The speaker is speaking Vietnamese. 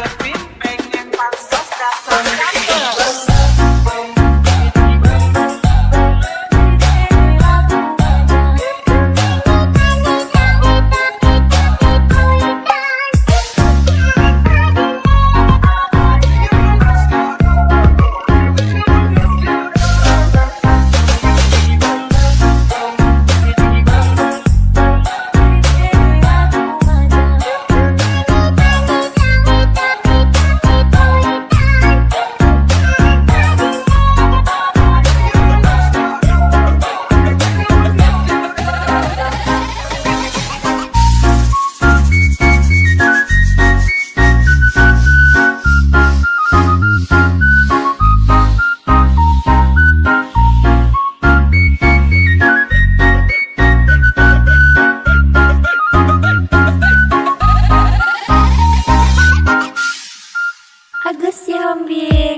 up in siêu biệt